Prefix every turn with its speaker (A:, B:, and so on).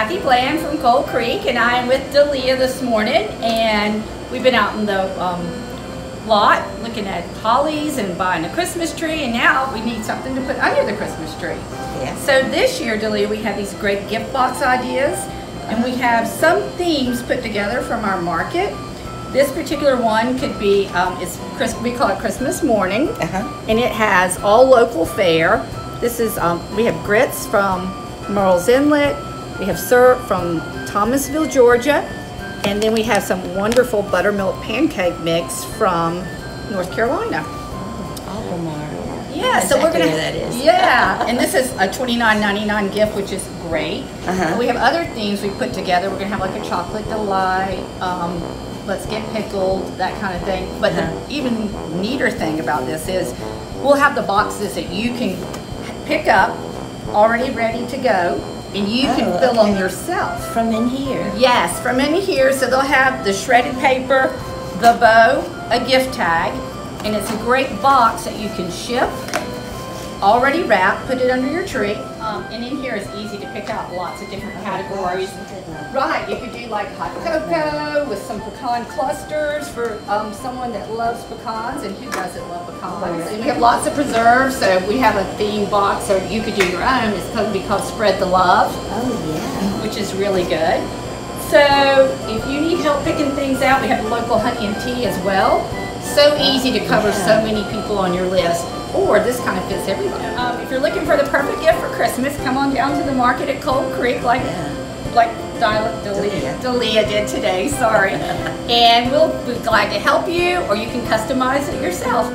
A: Kathy Bland from Cold Creek, and I am with Dalia this morning. And we've been out in the um, lot looking at hollies and buying a Christmas tree, and now we need something to put under the Christmas tree.
B: Yeah.
A: So this year, Dalia, we have these great gift box ideas, and we have some themes put together from our market. This particular one could be, um, it's Chris, we call it Christmas morning,
B: Uh-huh.
A: and it has all local fare. This is, um, we have grits from Murrells Inlet, we have syrup from Thomasville, Georgia, and then we have some wonderful buttermilk pancake mix from North Carolina.
B: Albemarle.
A: Yeah, so we're gonna.
B: that is.
A: Yeah, and this is a $29.99 gift, which is great.
B: Uh-huh.
A: We have other things we put together. We're gonna have like a chocolate delight, um, let's get pickled, that kind of thing. But
B: Uh-huh.
A: the even neater thing about this is we'll have the boxes that you can pick up, already ready to go, and you can
B: Oh,
A: fill them yourself.
B: From in here.
A: Yes, from in here, so they'll have the shredded paper, the bow, a gift tag, and it's a great box that you can ship, already wrapped, put it under your tree. Um, and in here is easy to pick out lots of different categories. Right, you do like hot cocoa with some pecan clusters for um, someone that loves pecans, and who doesn't love pecans? And we have lots of preserves, so we have a theme box, or you could do your own. It's going to be called Spread the Love
B: Oh, yeah.
A: which is really good. So if you need help picking things out, we have local honey and tea as well. So easy to cover so many people on your list. Or this kind of fits everybody. Um, if you're looking for the perfect gift for Christmas, come on down to the market at Cold Creek like
B: Yeah.
A: Like Dalia, Dalia did today, sorry. and we'll be glad to help you or you can customize it yourself.